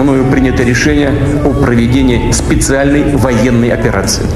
мною принято решение о проведении специальной военной операции.